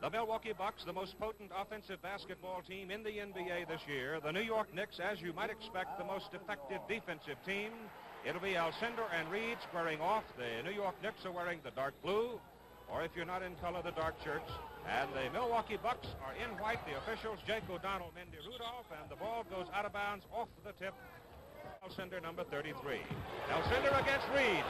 The Milwaukee Bucks, the most potent offensive basketball team in the NBA this year. The New York Knicks, as you might expect, the most effective defensive team. It'll be Alcindor and Reed squaring off. The New York Knicks are wearing the dark blue, or if you're not in color, the dark shirts. And the Milwaukee Bucks are in white. The officials, Jake O'Donnell, Mendy Rudolph, and the ball goes out of bounds off the tip. Alcindor, number 33. Alcindor against Reed.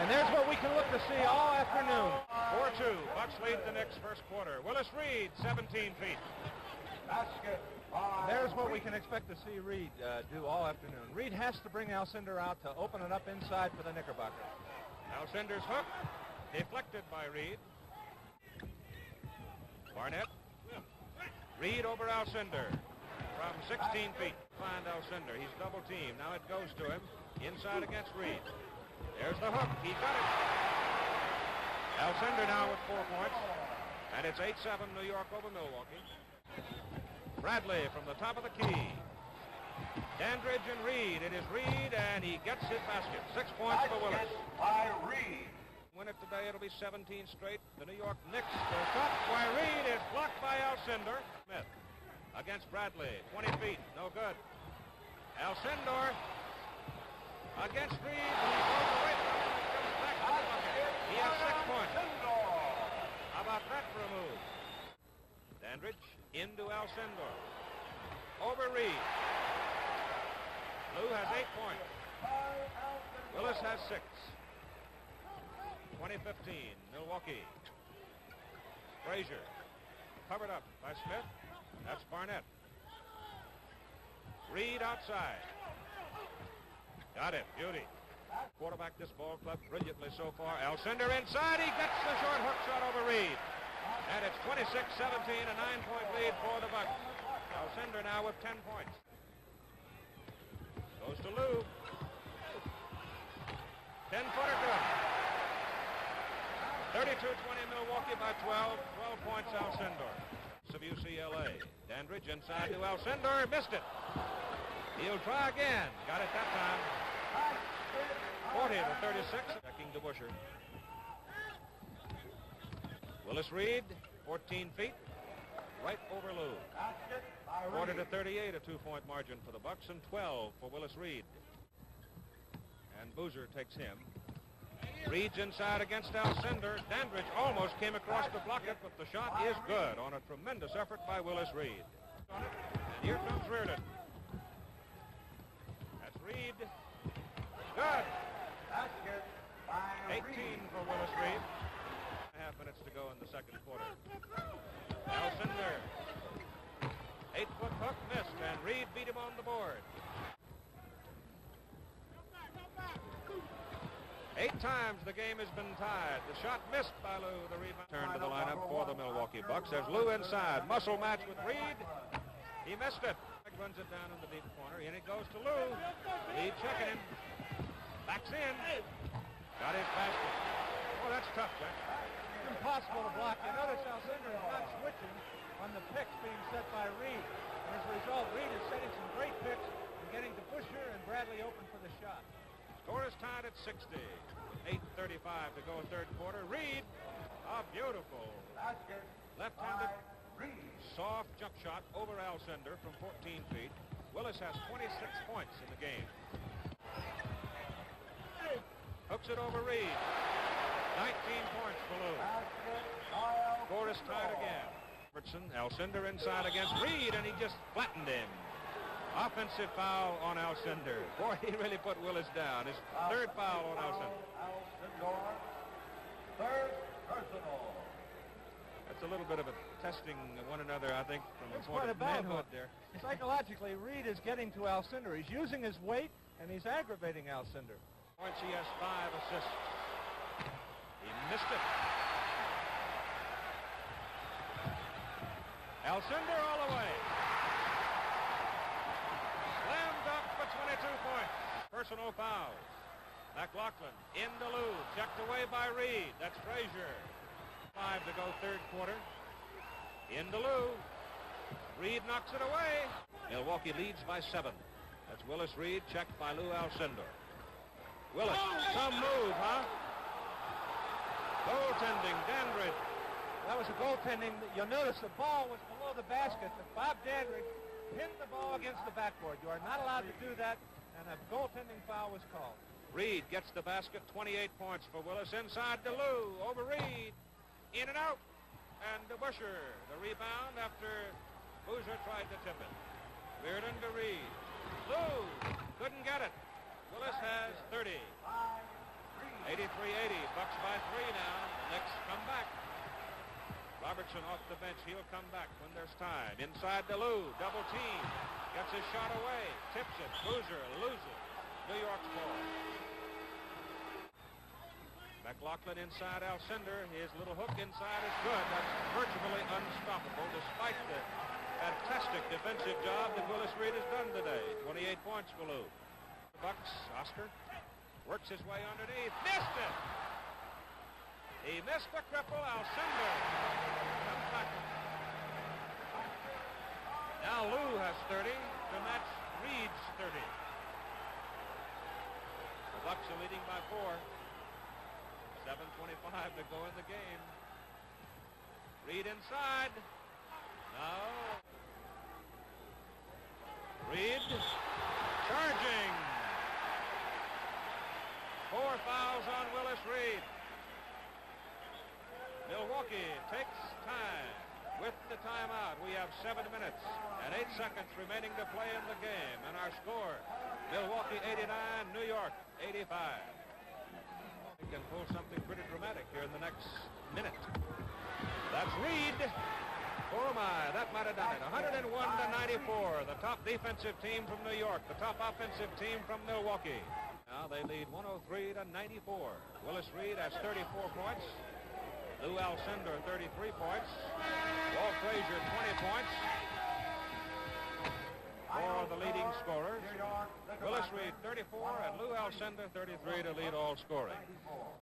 And there's what we can look to see all afternoon. 4-2. Bucks lead the Knicks first quarter. Willis Reed, 17 feet. Basket. There's what we can expect to see Reed uh, do all afternoon. Reed has to bring Alcindor out to open it up inside for the Knickerbocker. Alcindor's hook, deflected by Reed. Barnett. Reed over Alcindor from 16 feet. Find Alcindor. He's double teamed. Now it goes to him. Inside against Reed. There's the hook. He got it. Alcindor now with four points. And it's 8-7 New York over Milwaukee. Bradley from the top of the key. Dandridge and Reed. It is Reed, and he gets his basket. Six points for Willis. By Reed. Win it today, it'll be 17 straight. The New York Knicks go shot by Reed is blocked by Alcindor. Smith against Bradley. 20 feet. No good. Alcindor against Reed. He goes away from him and comes back to bucket. He has six points. How about that for a move? Dandridge into Alcindor. Over Reed. Lew has eight points. Willis has six. 2015, Milwaukee. Frazier. Covered up by Smith. That's Barnett. Reed outside. Got it. Beauty. Quarterback this ball club brilliantly so far. Alcindor inside. He gets the short hook shot over Reed. And it's 26-17, a nine-point lead for the Bucks. Alcindor now with 10 points. Goes to Lew. 10-footer good. 32-20 Milwaukee by 12. 12 points Alcindor. Of UCLA. Dandridge inside to Alcindor. Missed it. He'll try again. Got it that time. 40 to 36. Checking DeBusschere. Willis Reed, 14 feet. Right over Lew. 40 to 38, a two-point margin for the Bucks, and 12 for Willis Reed. And Boozer takes him. Reed's inside against Alcindor. Dandridge almost came across to block it, but the shot is good on a tremendous effort by Willis Reed. And here comes Riordan. That's Reed. Good. 18 for Willis Reed. Half minutes to go in the second quarter. Alcindor. Eight-foot hook missed, and Reed beat him on the board. Eight times the game has been tied. The shot missed by Lew. The rebound. Turn to the lineup for the Milwaukee Bucks. There's Lew inside. Muscle match with Reed. He missed it. Runs it down in the deep corner. And it goes to Lew. Reed checking him. Backs in. Got his basket. Oh, that's tough, Jack. It's impossible to block. You notice Alcindor is not switching on the picks being set by Reed. And as a result, Reed is setting some great picks and getting DeBusschere and Bradley open for the shot. Score is tied at 60. 8.35 to go third quarter. Reed, a beautiful left-handed soft jump shot over Alcindor from 14 feet. Willis has 26 points in the game. Hooks it over Reed. 19 points for Lew. Score tied again. Robertson, Alcindor inside against Reed, and he just flattened him. Offensive foul on Alcindor. Boy, he really put Willis down. His third foul on Alcindor. Third personal. That's a little bit of a testing one another, I think, from That's the point quite a of manhood hook. there. Psychologically, Reed is getting to Alcindor. He's using his weight, and he's aggravating Alcindor. Points, he has five assists. He missed it. Alcindor all the way. Slam dunk for 22 points. Personal foul. McGlocklin into Lew. Checked away by Reed. That's Frazier. Five to go third quarter. Into Lew. Reed knocks it away. Milwaukee leads by seven. That's Willis Reed checked by Lew Alcindor. Willis, some move, huh? Goaltending, Dandridge. That was a goaltending. You'll notice the ball was below the basket, Bob Dandridge pinned the ball against the backboard. You are not allowed to do that, and a goaltending foul was called. Reed gets the basket, 28 points for Willis. Inside to Lew, over Reed, in and out. And DeBusschere, the rebound after Boozer tried to tip it. Riordan to Reed. Lew couldn't get it. Willis has 30. 83-80, Bucks by three now. The Knicks come back. Robertson off the bench. He'll come back when there's time. Inside to Lew, double team. Gets his shot away. Tips it. Boozer loses. New York's ball. McGlocklin inside Alcindor. His little hook inside is good. That's virtually unstoppable despite the fantastic defensive job that Willis Reed has done today. 28 points for Lew. Bucks, Oscar, works his way underneath. Missed it! He missed the cripple, Alcindor. Comes back. Now Lew has 30 to match Reed's 30. The Bucks are leading by four. 7.25 to go in the game. Reed inside. No. Reed charging. Four fouls on Willis Reed. Milwaukee takes time. With the timeout, we have seven minutes and eight seconds remaining to play in the game. And our score, Milwaukee 89, New York 85. We can pull something pretty dramatic here in the next minute. That's Reed. Oh my, that might have done it. 101 to 94. The top defensive team from New York, the top offensive team from Milwaukee. Now they lead 103 to 94. Willis Reed has 34 points. Lew Alcindor 33 points. Walt Frazier 20 points. Four of the leading scorers. Willis Reed 34 and Lew Alcindor 33 to lead all scoring.